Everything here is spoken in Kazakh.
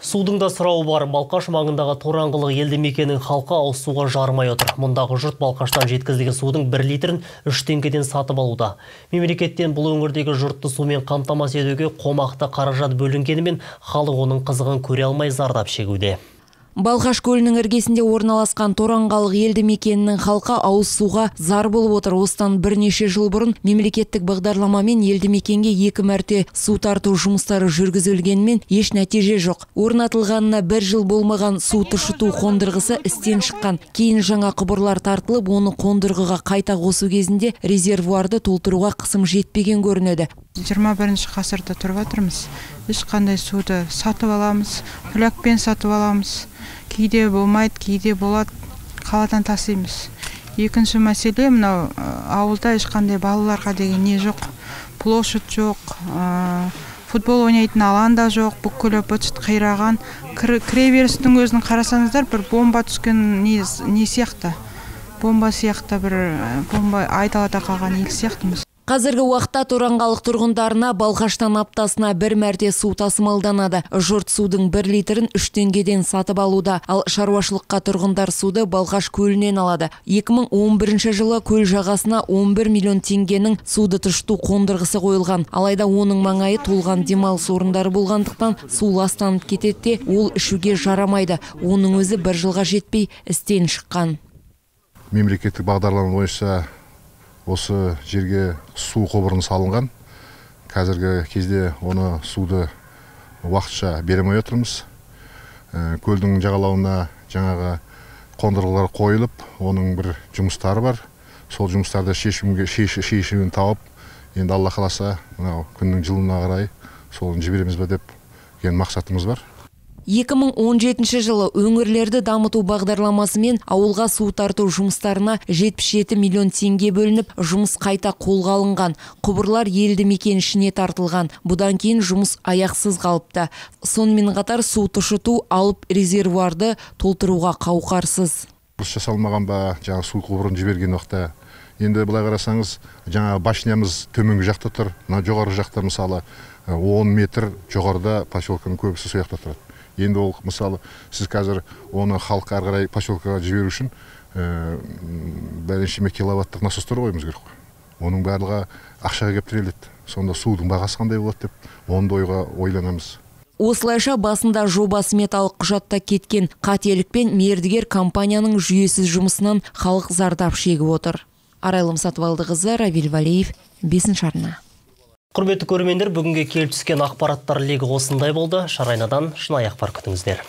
Судың да сұрауы бар. Балқаш маңындағы Тораңғылық елді мекеннің халқы ауыз суға жарымай отыр. Мұндағы жұрт Балқаштан жеткізілген судың 1 литрін 3 теңгеден сатып алуда. Мемлекеттен бұл өңірдегі жұртты сумен қамтамасыз етуге қомақты қаражат бөлінгенімен халық оның қызығын көре алмай зардап шегуде. Балқаш көлінің іргесінде орналасқан Тораңғалық елді мекенінің халқы ауыз суға зар болып отыр. Осыдан бірнеше жыл бұрын мемлекеттік бағдарламамен елді мекенге екі мәрте су тарту жұмыстары жүргізілгенмен еш нәтиже жоқ. Орнатылғанына бір жыл болмаған су тұшыту қондырғысы істен шыққан. Кейін жаңа құбырлар тартылып, оны қондырғыға қайта қосу кезінде резервуарды толтыруға қысым жетпеген көрінеді. 21 ғасырда тұрып жатырмыз ешқандай суды сатып аламыз пулякпен сатып аламыз. Кейде болмайды кейде болады қаладан тасимыз. Екінші мәселе мынау ауылда ешқандай балаларға деген не жоқ? Площадь жоқ футбол ойнайтын алаң да жоқ бүкілі быт қираған. Кіреберістің өзін қарасаңыздар бір бомба түскен не, не сияқты. Бомба сияқты бір бомба айдалада қалған ел сияқтымыз. Қазіргі уақытта Тораңғалық тұрғындарына Балқаштан аптасына бір мәрте су тасымалданады. Жұрт судың бір литрін үш теңгеден сатып алуда, ал шаруашылыққа тұрғындар суды Балқаш көлінен алады. 2011 жылы көл жағасына 11 миллион теңгенің суды тұшту қондырғысы қойылған. Алайда оның маңайы толған демалыс орындары болғандықтан су ластанып кетеді ол ішуге жарамайды. Оның өзі бір жылға жетпей істен шыққан. Мемлекеттік бағдарлама бойынша осы жерге су құбырын салынған. Қазіргі кезде оны суды уақытша беремей отырмыз. Көлдің жағалауына жаңағы қондырғылар қойылып оның бір жұмыстары бар. Сол жұмыстарды шешімге шешімін тауып енді алла қаласа мынау күннің жылына қарай соны жібереміз ба деп мақсатымыз бар. 2017 жылы өңірлерді дамыту бағдарламасымен ауылға су тарту жұмыстарына 77 миллион теңге бөлініп, жұмыс қайта қолға алынған. Құбырлар елді мекен ішіне тартылған. Бұдан кейін жұмыс аяқсыз қалыпты. Сонымен қатар су тұшыту алып резервуарды толтыруға қауқарсыз. Дұрыс жасалмаған ба, жаңа су құбырын жіберген уақытта енді былай қарасаңыз жаңа башнямыз төменгі жақта тұр мына жоғарғы жақта мысалы 10 метр жоғарыда поселкенің көбісі сол жақта тұрады енді ол мысалы сіз қазір оны халыққа ары қарай поселкаға жіберу үшін бәленшеме киловаттық насостар қоюымыз керек қой. Оның барлығы ақшаға келіп тіреледі. Сонда судың бағасы қандай болады деп оны да ойға ойланамыз. Осылайша басында жоба сметалық құжатта кеткен. Қателікпен мердігер компанияның жүйесіз жұмысынан халық зардап шегіп отыр. Арайлым сатыбалдықызы равиль валеев бесінші арна. Құрметті көрермендер, бүгінге келіп түскен ақпараттар легі осындай болды. Шарайнадан шынайы ақпар күтіңіздер.